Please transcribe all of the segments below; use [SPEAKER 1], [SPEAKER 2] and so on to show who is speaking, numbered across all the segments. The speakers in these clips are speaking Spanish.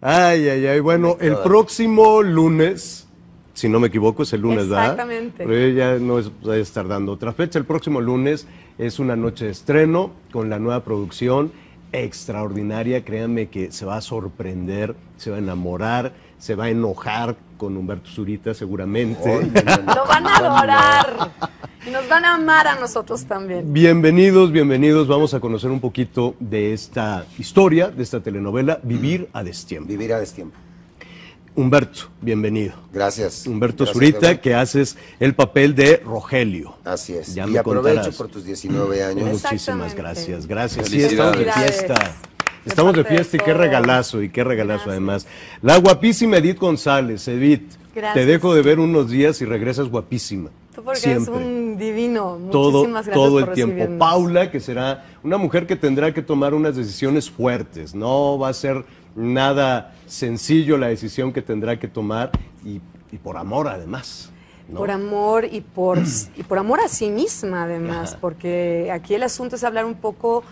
[SPEAKER 1] Ay, ay, ay. Bueno, el próximo lunes, si no me equivoco, es el lunes, ¿verdad?
[SPEAKER 2] Exactamente.
[SPEAKER 1] Pero ya no es, va a estar dando otra fecha. El próximo lunes es una noche de estreno con la nueva producción extraordinaria. Créanme que se va a sorprender, se va a enamorar, se va a enojar con Humberto Zurita seguramente.
[SPEAKER 2] Lo van a adorar. Y nos van a amar a nosotros también.
[SPEAKER 1] Bienvenidos, bienvenidos. Vamos a conocer un poquito de esta historia, de esta telenovela, Vivir a Destiempo.
[SPEAKER 3] Vivir a destiempo.
[SPEAKER 1] Humberto, bienvenido.
[SPEAKER 3] Gracias.
[SPEAKER 1] Humberto
[SPEAKER 3] Gracias,
[SPEAKER 1] Zurita,
[SPEAKER 3] Gabriel.
[SPEAKER 1] que haces el papel de Rogelio.
[SPEAKER 3] Así es.
[SPEAKER 1] Ya
[SPEAKER 3] y
[SPEAKER 1] me
[SPEAKER 3] aprovecho
[SPEAKER 1] contarás.
[SPEAKER 3] por tus 19 años.
[SPEAKER 1] Muchísimas gracias, gracias. Sí, estamos de fiesta. Estamos de fiesta y qué regalazo, y qué regalazo
[SPEAKER 2] Gracias.
[SPEAKER 1] además. La guapísima Edith González, Edith.
[SPEAKER 2] Gracias.
[SPEAKER 1] Te dejo de ver unos días y regresas guapísima.
[SPEAKER 2] Tú porque
[SPEAKER 1] Siempre.
[SPEAKER 2] eres un divino.
[SPEAKER 1] todo,
[SPEAKER 2] Muchísimas gracias
[SPEAKER 1] todo
[SPEAKER 2] por
[SPEAKER 1] el tiempo.
[SPEAKER 2] recibirnos.
[SPEAKER 1] Paula, que será una mujer que tendrá que tomar unas decisiones fuertes. No va a ser nada sencillo la decisión que tendrá que tomar y, y por amor además. ¿no?
[SPEAKER 2] Por amor y por, y por amor a sí misma, además, porque aquí el asunto es hablar un poco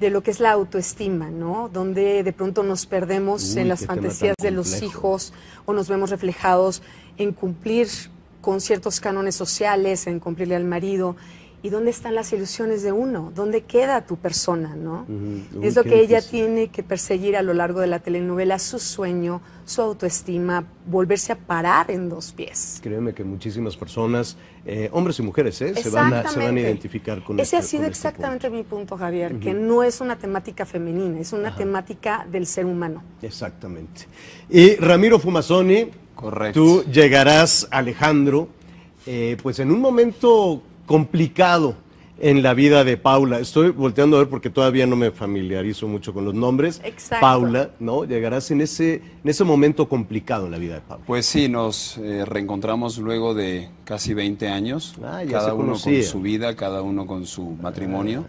[SPEAKER 2] de lo que es la autoestima, ¿no? Donde de pronto nos perdemos
[SPEAKER 1] Uy,
[SPEAKER 2] en las fantasías de los hijos o nos vemos reflejados en cumplir con ciertos cánones sociales, en cumplirle al marido. ¿Y dónde están las ilusiones de uno? ¿Dónde queda tu persona, no? Es lo que ella
[SPEAKER 1] difícil.
[SPEAKER 2] tiene que perseguir a lo largo de la telenovela, su sueño, su autoestima, volverse a parar en dos pies.
[SPEAKER 1] Créeme que muchísimas personas, eh, hombres y mujeres, ¿eh? se, van a, se van a
[SPEAKER 2] Exactamente.
[SPEAKER 1] identificar con
[SPEAKER 2] Ese
[SPEAKER 1] este-
[SPEAKER 2] ha sido
[SPEAKER 1] con este
[SPEAKER 2] exactamente
[SPEAKER 1] punto.
[SPEAKER 2] mi punto, Javier, que no es una temática femenina, es una temática del ser humano.
[SPEAKER 1] Exactamente. Y Ramiro Fumazoni,
[SPEAKER 4] Correcto.
[SPEAKER 1] tú llegarás, Alejandro, eh, pues en un momento complicado en la vida de Paula. Estoy volteando a ver porque todavía no me familiarizo mucho con los nombres.
[SPEAKER 2] Exacto.
[SPEAKER 1] Paula, ¿no? Llegarás en ese, en ese momento complicado en la vida de Paula.
[SPEAKER 4] Pues sí, nos eh, reencontramos luego de casi 20 años,
[SPEAKER 1] Ah, ya
[SPEAKER 4] cada
[SPEAKER 1] se
[SPEAKER 4] uno
[SPEAKER 1] conocía.
[SPEAKER 4] con su vida, cada uno con su matrimonio.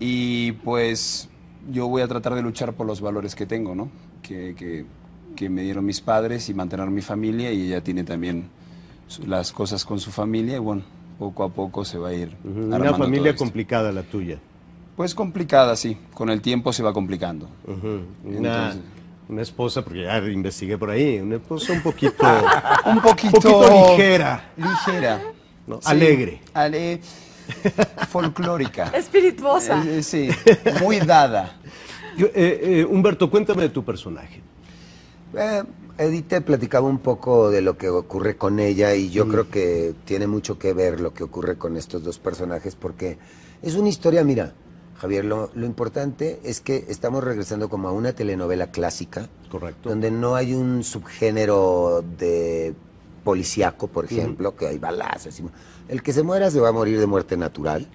[SPEAKER 4] Y pues yo voy a tratar de luchar por los valores que tengo, ¿no? Que, que- que me dieron mis padres y mantener mi familia y ella tiene también las cosas con su familia y bueno, poco a poco se va a ir
[SPEAKER 1] Una familia complicada la tuya.
[SPEAKER 4] Pues complicada, sí, con el tiempo se va complicando.
[SPEAKER 1] Una,
[SPEAKER 4] Entonces-
[SPEAKER 1] una esposa, porque ya investigué por ahí, una esposa un poquito,
[SPEAKER 4] Un poquito,
[SPEAKER 1] poquito ligera,
[SPEAKER 4] Ligera.
[SPEAKER 1] ¿no?
[SPEAKER 4] Sí,
[SPEAKER 1] alegre.
[SPEAKER 4] ale- folclórica.
[SPEAKER 2] Espirituosa.
[SPEAKER 4] Eh, eh, sí, muy dada.
[SPEAKER 1] Yo, eh, eh, Humberto, cuéntame de tu personaje.
[SPEAKER 3] Eh, Edith platicaba un poco de lo que ocurre con ella y yo creo que tiene mucho que ver lo que ocurre con estos dos personajes porque es una historia, mira, Javier, lo, lo importante es que estamos regresando como a una telenovela clásica,
[SPEAKER 1] Correcto.
[SPEAKER 3] donde no hay un subgénero de policíaco, por ejemplo, que hay balazos. El que se muera se va a morir de muerte natural,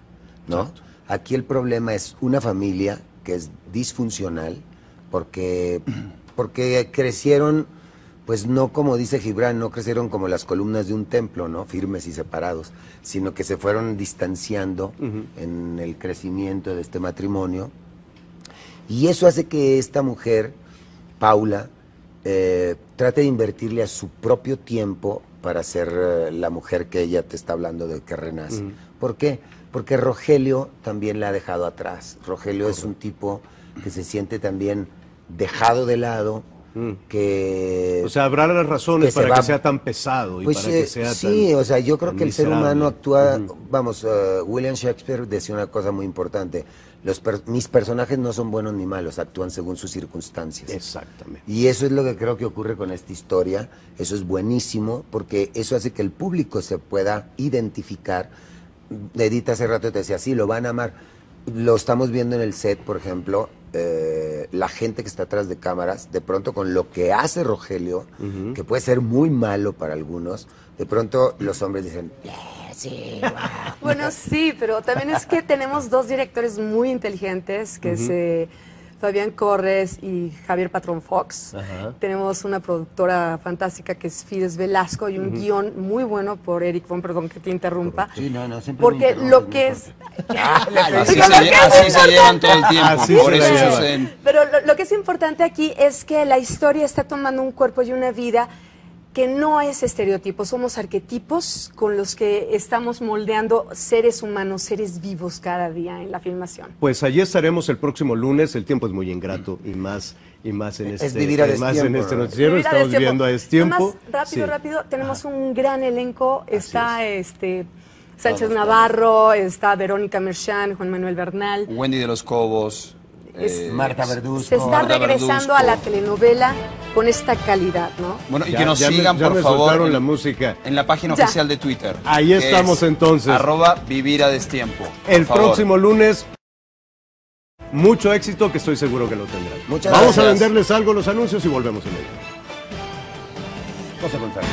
[SPEAKER 3] ¿no? Aquí el problema es una familia que es disfuncional porque, porque crecieron, pues no como dice Gibran, no crecieron como las columnas de un templo, ¿no? Firmes y separados, sino que se fueron distanciando en el crecimiento de este matrimonio. Y eso hace que esta mujer, Paula, eh, trate de invertirle a su propio tiempo para ser eh, la mujer que ella te está hablando de que renace. ¿Por qué? Porque Rogelio también la ha dejado atrás. Rogelio es un tipo que se siente también dejado de lado, que...
[SPEAKER 1] O sea, habrá las razones
[SPEAKER 3] que
[SPEAKER 1] para
[SPEAKER 3] va-
[SPEAKER 1] que sea tan pesado y
[SPEAKER 3] Pues
[SPEAKER 1] para
[SPEAKER 3] eh,
[SPEAKER 1] que sea
[SPEAKER 3] sí,
[SPEAKER 1] tan-
[SPEAKER 3] o sea, yo creo que el ser humano actúa, vamos, eh, William Shakespeare decía una cosa muy importante, los per- mis personajes no son buenos ni malos, actúan según sus circunstancias.
[SPEAKER 1] Exactamente.
[SPEAKER 3] Y eso es lo que creo que ocurre con esta historia, eso es buenísimo, porque eso hace que el público se pueda identificar. Edith hace rato te decía, sí, lo van a amar. Lo estamos viendo en el set, por ejemplo, eh, la gente que está atrás de cámaras, de pronto con lo que hace Rogelio, que puede ser muy malo para algunos, de pronto los hombres dicen, "Eh, sí, guau".
[SPEAKER 2] Bueno, sí, pero también es que tenemos dos directores muy inteligentes, que es eh, Fabián Corres y Javier Patrón Fox.
[SPEAKER 1] Ajá.
[SPEAKER 2] Tenemos una productora fantástica que es Fides Velasco y un guion muy bueno por Eric Von, perdón que te interrumpa.
[SPEAKER 3] Sí, no, no, siempre
[SPEAKER 2] Porque
[SPEAKER 3] interrumpes,
[SPEAKER 2] lo que es...
[SPEAKER 4] Así, se, así llevan todo el tiempo.
[SPEAKER 1] Así
[SPEAKER 4] por eso suceden.
[SPEAKER 2] Pero lo, lo que es importante aquí es que la historia está tomando un cuerpo y una vida que no es estereotipo, somos arquetipos con los que estamos moldeando seres humanos, seres vivos cada día en la filmación.
[SPEAKER 1] Pues allí estaremos el próximo lunes. El tiempo es muy ingrato y más y más en
[SPEAKER 3] Es
[SPEAKER 1] este,
[SPEAKER 3] vivir a
[SPEAKER 1] más en
[SPEAKER 3] destiempo,
[SPEAKER 1] este
[SPEAKER 3] ¿no?
[SPEAKER 1] noticiero.
[SPEAKER 2] Vivir a
[SPEAKER 1] Estamos viendo a destiempo.
[SPEAKER 2] Nomás, rápido,
[SPEAKER 1] Sí.
[SPEAKER 2] rápido, tenemos un gran elenco. Está este Sánchez Navarro, está Verónica Merchan, Juan Manuel Bernal.
[SPEAKER 4] Wendy de los Cobos.
[SPEAKER 2] Es-
[SPEAKER 4] eh,
[SPEAKER 3] Marta Verduzco.
[SPEAKER 2] Se está
[SPEAKER 4] Marta
[SPEAKER 2] regresando
[SPEAKER 4] Verduzco.
[SPEAKER 2] a la telenovela con esta calidad, ¿no?
[SPEAKER 4] Bueno, y
[SPEAKER 1] Ya-
[SPEAKER 4] que nos
[SPEAKER 1] ya me-
[SPEAKER 4] sigan,
[SPEAKER 1] ya
[SPEAKER 4] por
[SPEAKER 1] me
[SPEAKER 4] favor. en-
[SPEAKER 1] la música.
[SPEAKER 4] En la página
[SPEAKER 2] Ya.
[SPEAKER 4] oficial de Twitter.
[SPEAKER 1] Ahí estamos,
[SPEAKER 4] es
[SPEAKER 1] entonces.
[SPEAKER 4] Arroba vivir a destiempo.
[SPEAKER 1] El
[SPEAKER 4] favor.
[SPEAKER 1] próximo lunes, mucho éxito que estoy seguro que lo tendrán.
[SPEAKER 3] Muchas
[SPEAKER 1] Vamos a
[SPEAKER 4] gracias.
[SPEAKER 1] venderles algo los anuncios y volvemos en ello.
[SPEAKER 3] Cosa contraria.